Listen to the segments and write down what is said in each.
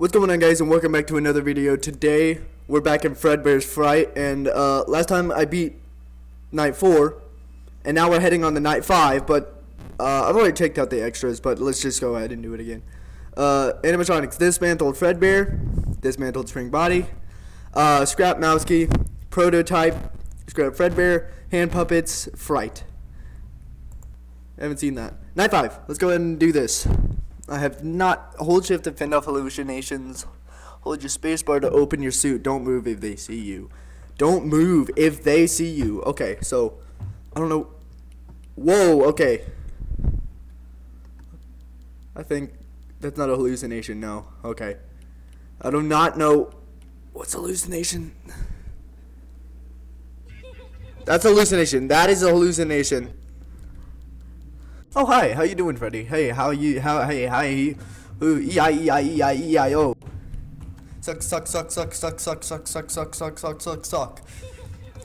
What's going on guys and welcome back to another video. Today we're back in Fredbear's Fright and uh, last time I beat night 4 and now we're heading on the night 5 but uh, I've already checked out the extras but let's just go ahead and do it again. Uh, animatronics, dismantled Fredbear, dismantled Spring Body, uh, Scrap Mousekey, Prototype, Scrap Fredbear, Hand Puppets, Fright. Haven't seen that. Night 5, let's go ahead and do this. I have not hold shift to fend off hallucinations. Hold your spacebar to open your suit. Don't move if they see you. Don't move if they see you. Okay, so I don't know. Whoa, okay. I think that's not a hallucination. No. Okay. I do not know what's hallucination. That's hallucination. That is a hallucination. Oh hi, how you doing, Freddy? Hey, how you? How hey hi? Ooh, e i e i e i e i o. Suck suck suck suck suck suck suck suck suck suck suck suck suck.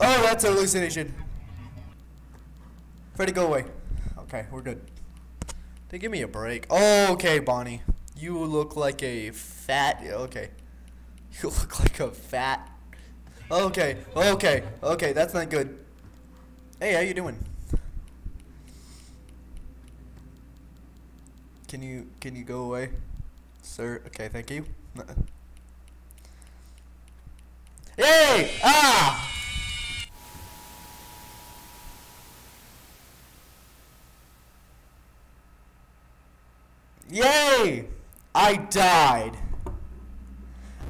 Oh, that's a hallucination. Freddy, go away. Okay, we're good. They give me a break. Oh, okay, Bonnie. You look like a fat. Okay. You look like a fat. Okay, okay, okay. That's not good. Hey, how you doing? Can you can you go away, sir? Okay, thank you. Hey! Ah! Yay! I died.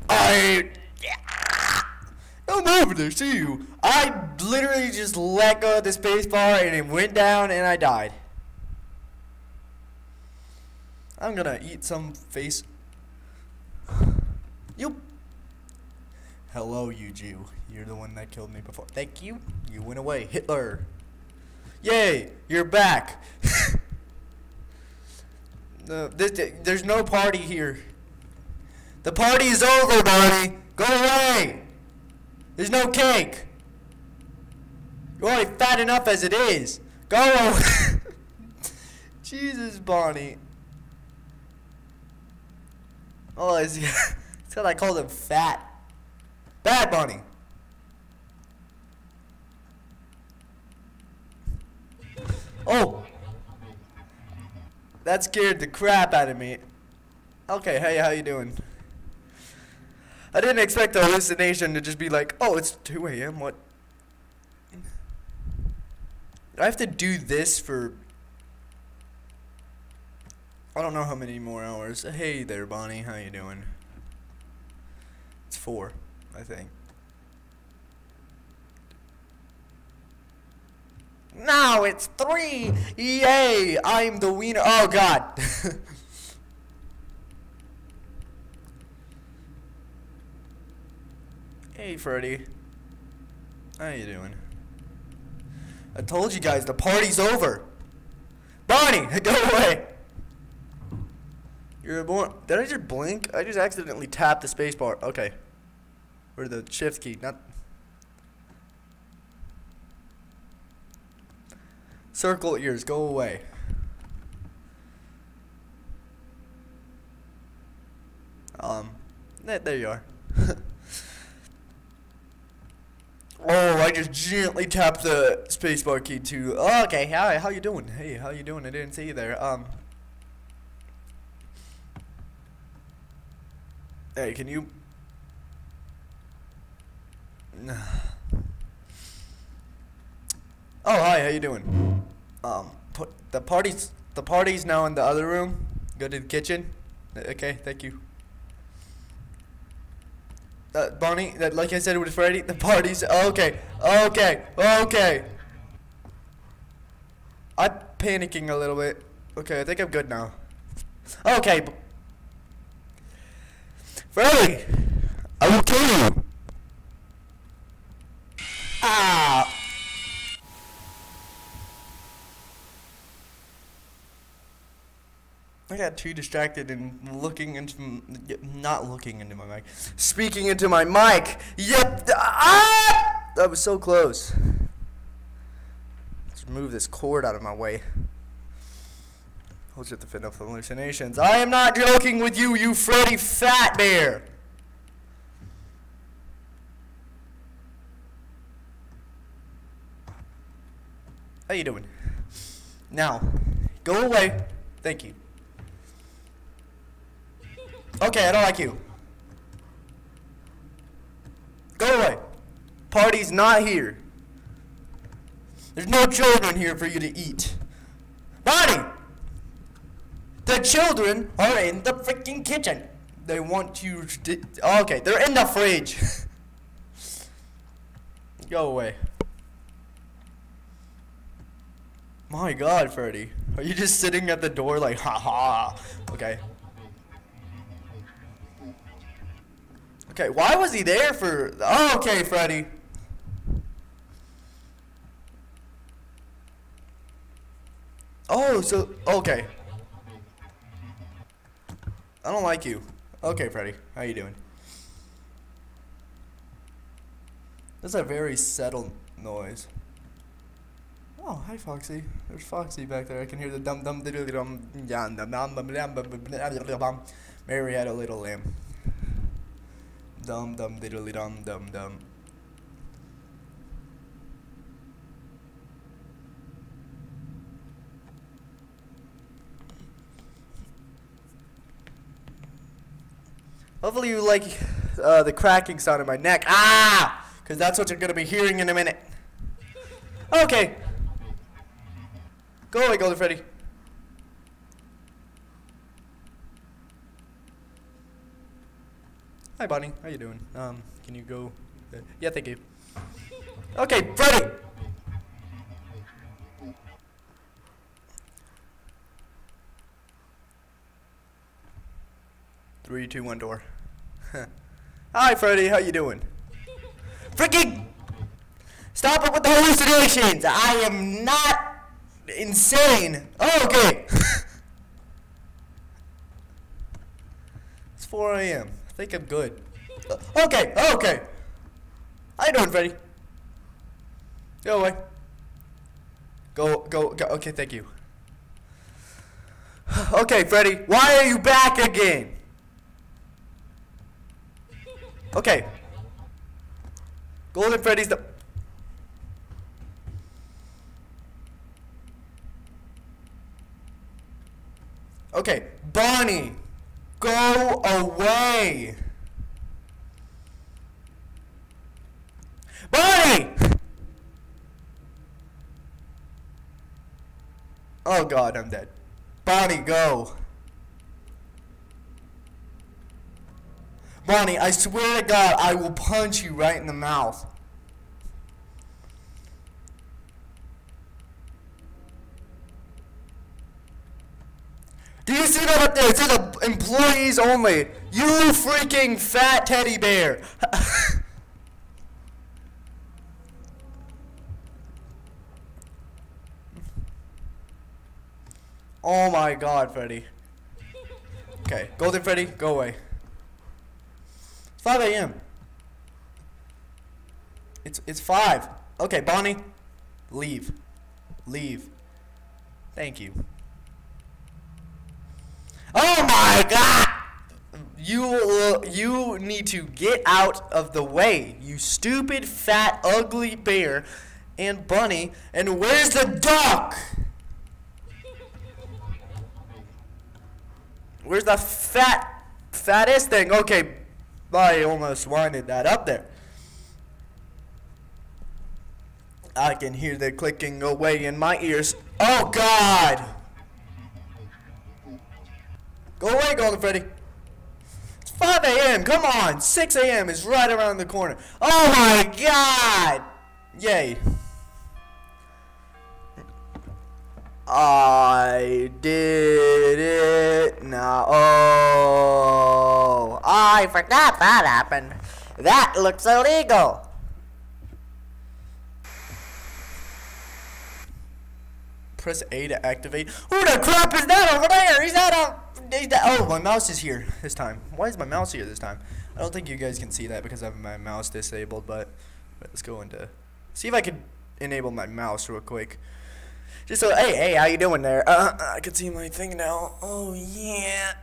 I. I'm over there. See you. I literally just let go of the space bar and it went down and I died. I'm gonna eat some face. You. Hello, you Jew. You're the one that killed me before. Thank you. You went away. Hitler. Yay! You're back. no, this, there's no party here. The party's over, Barney. Go away. There's no cake. You're already fat enough as it is. Go. Jesus, Bonnie. Oh, it's because I called him fat. Bad Bunny. Oh. That scared the crap out of me. Okay, hey, how you doing? I didn't expect the hallucination to just be like, oh, it's 2 a.m., what? I have to do this for I don't know how many more hours. Hey there, Bonnie. How you doing? It's four, I think. Now it's three! Yay! I'm the wiener. Oh, God. hey, Freddy. How you doing? I told you guys, the party's over. Bonnie, go away. You're born. Did I just blink? I just accidentally tapped the spacebar. Okay. Or the shift key, not. Circle ears, go away. Um, there you are. oh, I just gently tapped the spacebar key too. Okay, hi, how you doing? Hey, how you doing? I didn't see you there. Um. Hey, can you? Oh, hi. How you doing? Um, put the party's the party's now in the other room. Go to the kitchen. Okay, thank you. Uh, Bonnie, that like I said with Freddy, the party's okay, okay, okay. I'm panicking a little bit. Okay, I think I'm good now. Okay. Freddy! I will kill you! Ah! I got too distracted and looking into, not looking into my mic, speaking into my mic. Yep. Ah! That was so close. Let's move this cord out of my way. What's with the hallucinations? I am not joking with you, you Freddy Fat Bear! How you doing? Now, go away. Thank you. Okay, I don't like you. Go away. Party's not here. There's no children here for you to eat. Bonnie! The children are in the freaking kitchen. They want you to. Okay, they're in the fridge. Go away. My god, Freddy. Are you just sitting at the door like, ha ha? Okay. Okay, why was he there for... Oh, okay, Freddy. Oh, so... Okay. I don't like you. Okay, Freddy. How you doing? That's a very settled noise. Oh, hi Foxy. There's Foxy back there. I can hear the dum dum dum dum dum dum dum dum Mary had a little lamb. Dum dum diddly dum dum dum. Hopefully you like uh, the cracking sound in my neck. Ah! Because that's what you're going to be hearing in a minute. Okay. Go away, Golden Freddy. Hi, Bonnie. How you doing? Um, can you go? Uh, yeah, thank you. Okay, Freddy. Three, two, one, door. Hi, Freddy. How you doing? Freaking! Stop it with the hallucinations! I am not insane. Oh, okay. it's 4 a.m. I think I'm good. Uh, okay, okay. How you doing, Freddy? Go away. Go, go, go. Okay, thank you. okay, Freddy, why are you back again? Okay. Golden Freddy's the... Okay, Bonnie, go away. Bonnie! Oh god, I'm dead. Bonnie, go. Bonnie, I swear to God, I will punch you right in the mouth. Do you see that up there? It says uh, employees only. You freaking fat teddy bear. oh my god, Freddy. Okay, Golden Freddy, go away. 5 a.m. It's it's 5. Okay, Bonnie, leave. Leave. Thank you. Oh my god! You you need to get out of the way, you stupid fat ugly bear and bunny. And where's the duck? Where's the fat fattest thing? Okay, I almost winded that up there. I can hear the clicking away in my ears. Oh God! Go away, Golden Freddy. It's 5 a.m. Come on. 6 a.m. is right around the corner. Oh my god. Yay. I did it now. Oh, I forgot that happened. That looks illegal. Press A to activate. Who the crap is that over there? He's at a oh, my mouse is here this time. Why is my mouse here this time? I don't think you guys can see that because I have my mouse disabled, but let's go into... See if I can enable my mouse real quick. Just so, hey, hey, how you doing there? Uh, I can see my thing now. Oh yeah.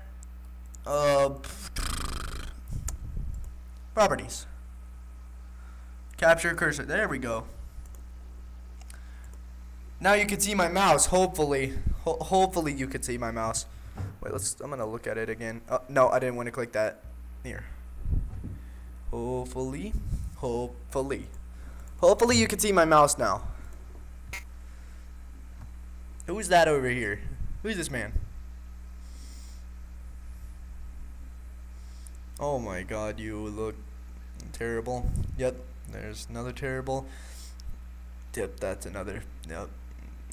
Uh, properties. Capture cursor. There we go. Now you can see my mouse. Hopefully, Ho hopefully you can see my mouse. Wait, let's. I'm gonna look at it again. Oh, no, I didn't want to click that. Here. Hopefully, hopefully, hopefully you can see my mouse now. Who's that over here? Who's this man? Oh my god, you look terrible. Yep, there's another terrible. Yep, that's another. Yep.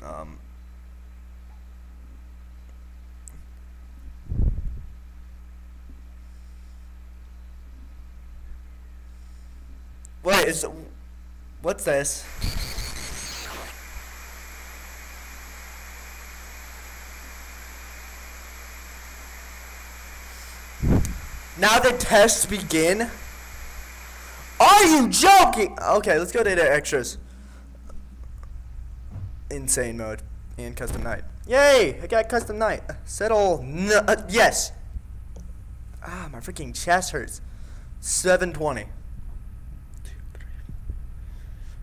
Um, Wait, is what's this? Now the tests begin. Are you joking? Okay, let's go to the extras. Insane mode and custom night. Yay! I got custom night. Settle. No, uh, yes. Ah, my freaking chest hurts. 720. Yes,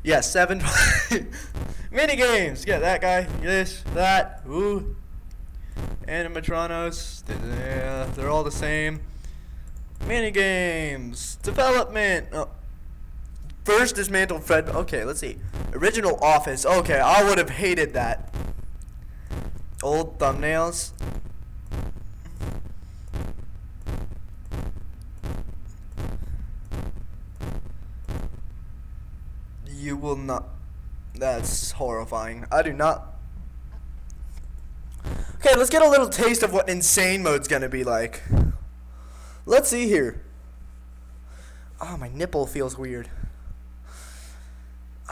yeah, 720. Mini games. Yeah, that guy. This, that. Ooh. Animatronos. They're all the same. Mini games. Development. Oh. First dismantled Fred. Okay, let's see. Original Office. Okay, I would have hated that. Old thumbnails. You will not. That's horrifying. I do not. Okay, let's get a little taste of what insane mode's gonna be like. Let's see here. Oh, my nipple feels weird.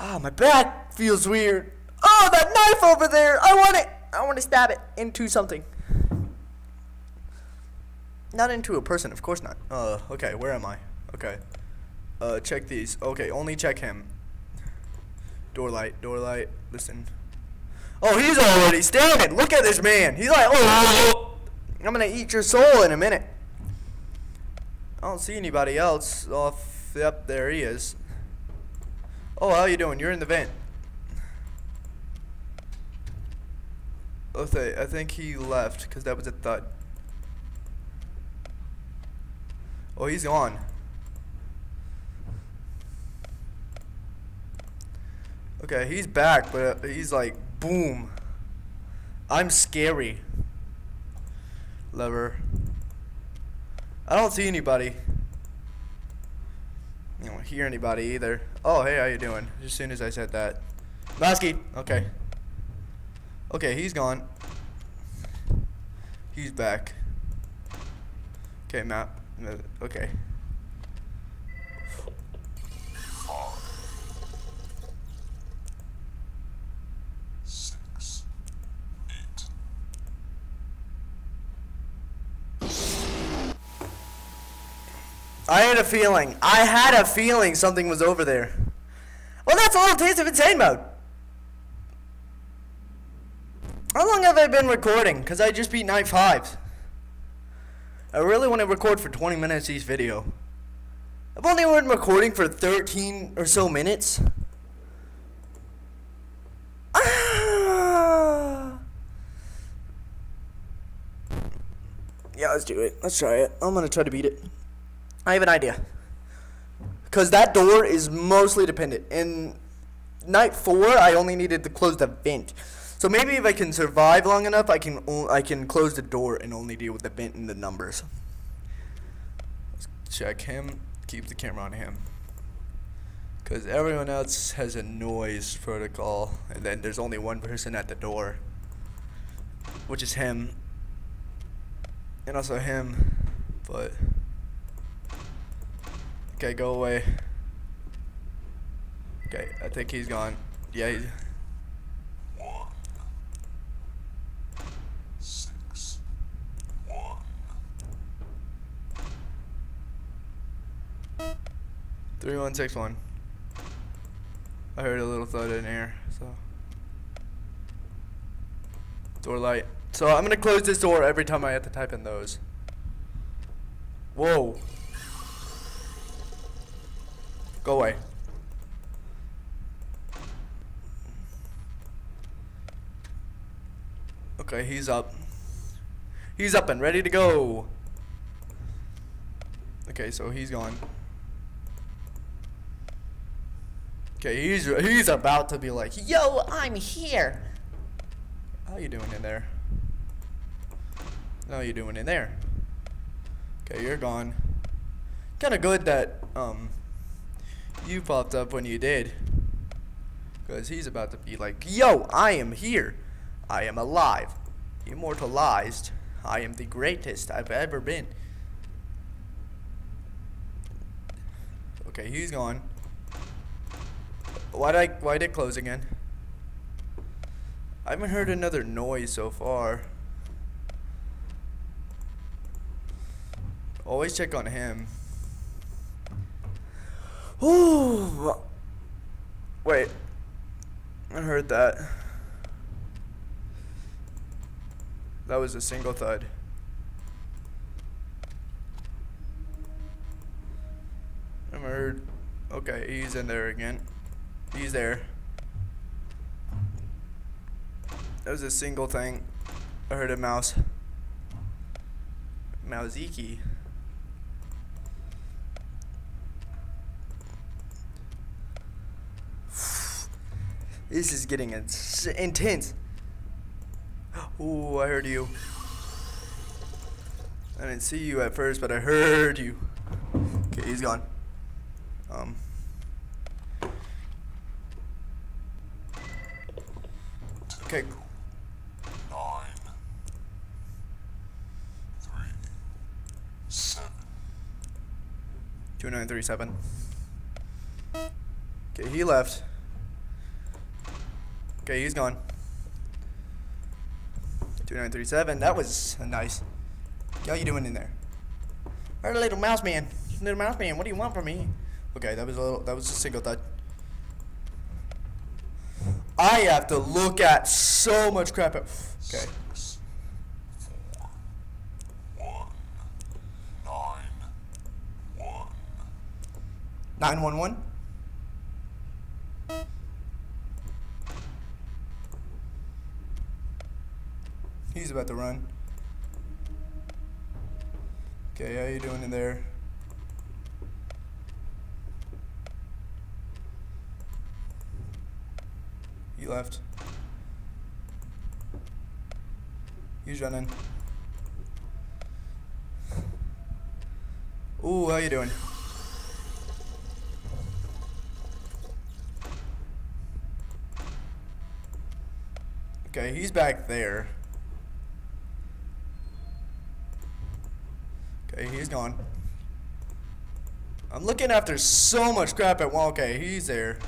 Oh, my back feels weird. Oh, that knife over there. I want it. I want to stab it into something. Not into a person, of course not. Uh, okay, where am I? Okay. Uh, check these. Okay, only check him. Door light, door light. Listen. Oh, he's already standing. Look at this man. He's like, oh, I'm gonna eat your soul in a minute. I don't see anybody else off. Yep, there he is. Oh, how you doing? You're in the vent. Okay, I think he left because that was a thud. Oh, he's gone. Okay, he's back, but uh, he's like, boom. I'm scary. Lever. I don't see anybody. I don't hear anybody either. Oh, hey, how you doing? As soon as I said that. Masky! Okay. Okay, he's gone. He's back. Okay, map. Uh, okay. I had a feeling. I had a feeling something was over there. Well, that's a little taste of insane mode. How long have I been recording? Because I just beat night five. I really want to record for 20 minutes each video. I've only been recording for 13 or so minutes. Ah. Yeah, let's do it. Let's try it. I'm going to try to beat it. I have an idea. Because that door is mostly dependent. In night four, I only needed to close the vent. So maybe if I can survive long enough, I can I can close the door and only deal with the vent and the numbers. Let's check him. Keep the camera on him. Because everyone else has a noise protocol. And then there's only one person at the door. Which is him. And also him. But... Okay, go away. Okay, I think he's gone. Yeah, he's... One. Six. One. Three one six one. I heard a little thud in here, so. Door light. So I'm gonna close this door every time I have to type in those. Whoa. Go away. Okay, he's up. He's up and ready to go. Okay, so he's gone. Okay, he's he's about to be like, "Yo, I'm here." How you doing in there? How you doing in there? Okay, you're gone. Kind of good that um you popped up when you did. Cause he's about to be like, "Yo, I am here. I am alive, immortalized. I am the greatest I've ever been." Okay, he's gone. Why'd I why'd it close again? I haven't heard another noise so far. Always check on him. Ooh. Wait. I heard that. That was a single thud. I heard. Okay, he's in there again. He's there. That was a single thing. I heard a mouse. Mouseki. This is getting ins- intense. Ooh, I heard you. I didn't see you at first, but I heard you. Okay, he's gone. Um. Okay. Nine. Three. Seven. Two nine three seven. Okay, he left. Okay, he's gone. Two nine three seven. That was a nice. How you doing in there? Hey, little mouse man. Little mouse man. What do you want from me? Okay, that was a little. That was a single thud. I have to look at so much crap. Okay. six, four, one, nine, one, one He's about to run. Okay, how you doing in there? He left. He's running. Ooh, how you doing? Okay, he's back there. Okay, he's gone. I'm looking after so much crap at one. Okay, he's there.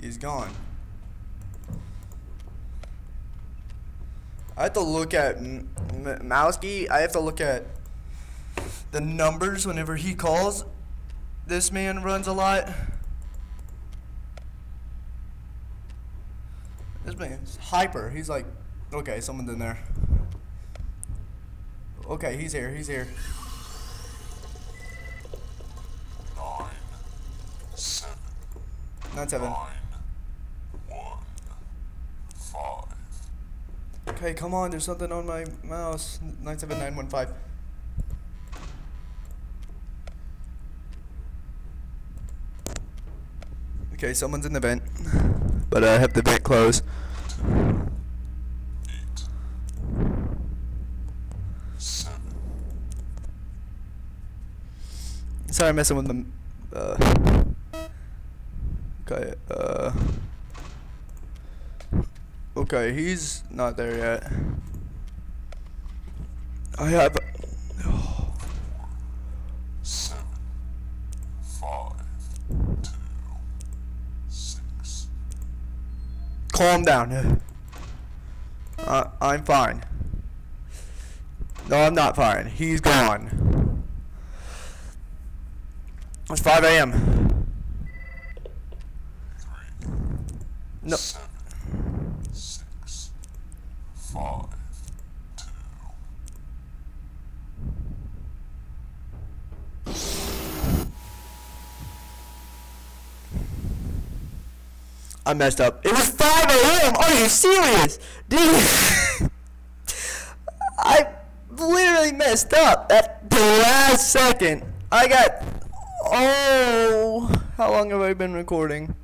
He's gone. I have to look at M- M- Mowski. I have to look at the numbers whenever he calls. This man runs a lot. This man's hyper. He's like, okay, someone's in there. Okay, he's here. He's here. nine, seven, Nine seven. nine, one, five, Okay, come on. There's something on my mouse. Nine seven nine one five. Okay, someone's in the vent, but uh, I have the vent closed. eight, seven, Sorry, messing with the. Uh, okay. Uh. Okay, he's not there yet. I have. seven, five, two, six, Calm down. Uh, I'm fine. No, I'm not fine. He's gone. It's 5 a.m. No. seven, five, two, I messed up. It was 5 a.m. Are you serious? Dude. I literally messed up at the last second. I got. Oh. How long have I been recording?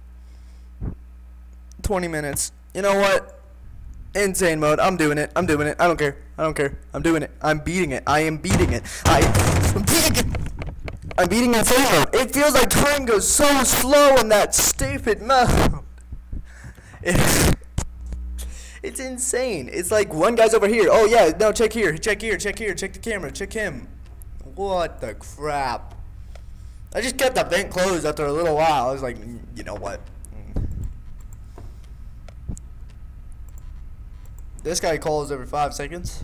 20 minutes. You know what? Insane mode. I'm doing it. I'm doing it. I don't care. I don't care. I'm doing it. I'm beating it. I am beating it. I am beating it. I'm beating insane mode. It feels like time goes so slow in that stupid mode. It's, it's insane. It's like one guy's over here. Oh yeah, no, check here, check here, check here, check the camera, check him. What the crap? I just kept the vent closed after a little while. I was like, "Mm, you know what? Mm." This guy calls every five seconds.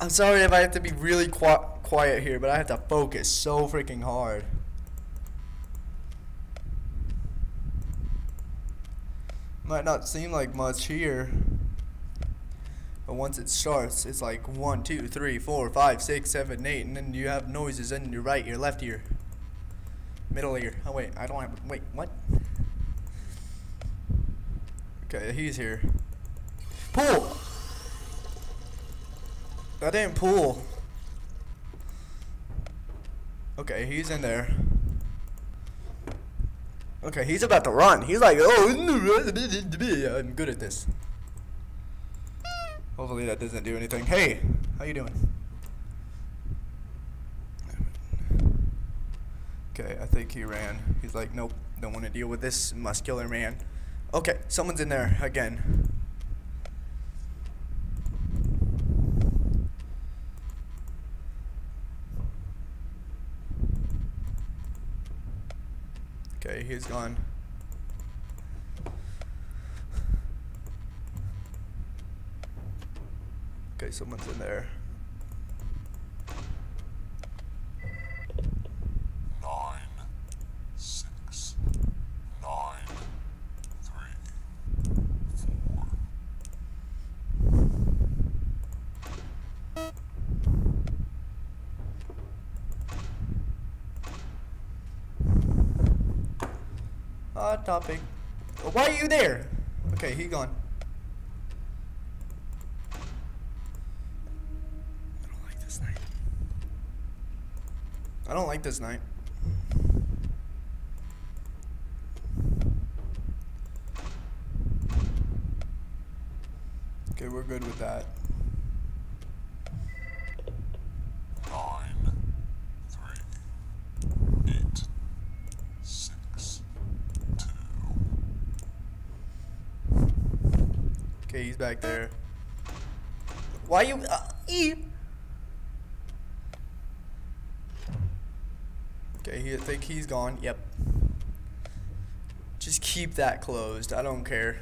I'm sorry if I have to be really qui- quiet here, but I have to focus so freaking hard. Might not seem like much here. But once it starts, it's like one, two, three, four, five, six, seven, eight, and then you have noises in your right ear, left ear, middle ear. Oh wait, I don't have. Wait, what? Okay, he's here. Pool. That ain't pull. Okay, he's in there. Okay, he's about to run. He's like, oh, I'm good at this. Hopefully that doesn't do anything. Hey, how you doing? Okay, I think he ran. He's like, nope, don't want to deal with this muscular man. Okay, someone's in there again. Okay, he's gone. Someone's in there. nine, six, nine, three, four, topic. Why are you there? Okay, he gone. This night. Okay, we're good with that. nine, three, eight, six, two, Okay, he's back there. Why you? Uh, e- okay, he I think he's gone. Yep. Just keep that closed. I don't care.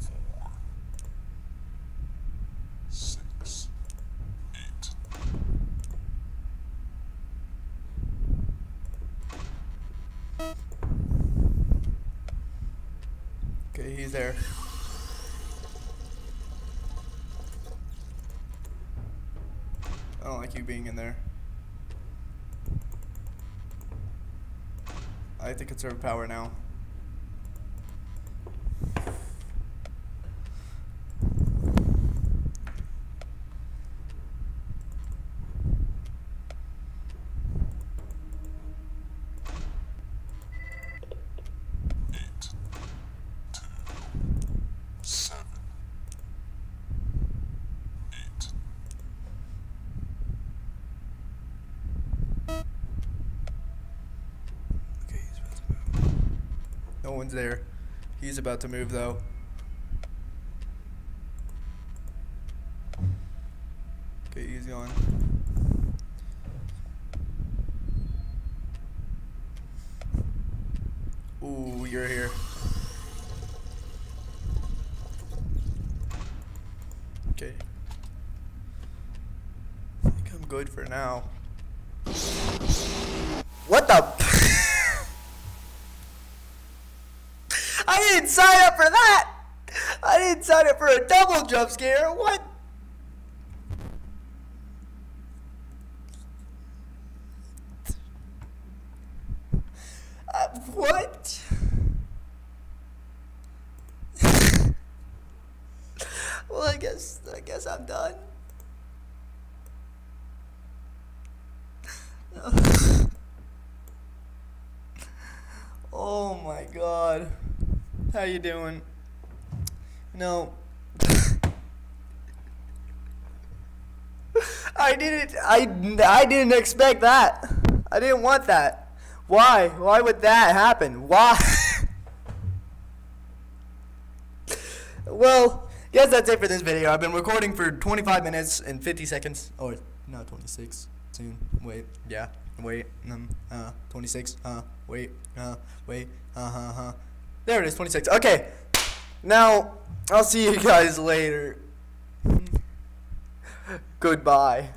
four, six, eight, Okay, he's there. Don't like you being in there. I have to conserve power now. There. He's about to move though. Okay, he's gone. Ooh, you're here. Okay. I think I'm good for now. What the the? I didn't sign up for that. I didn't sign up for a double jump scare. What? Uh, what? well, I guess I guess I'm done. oh my god. How you doing? No. I didn't I I didn't expect that. I didn't want that. Why? Why would that happen? Why? well, guess that's it for this video. I've been recording for 25 minutes and 50 seconds. Or, no, 26. Soon. Wait. Yeah. Wait. Um, uh, 26. Uh, wait. Uh, wait. Uh, huh, huh. There it is, 26. Okay. Now, I'll see you guys later. Goodbye.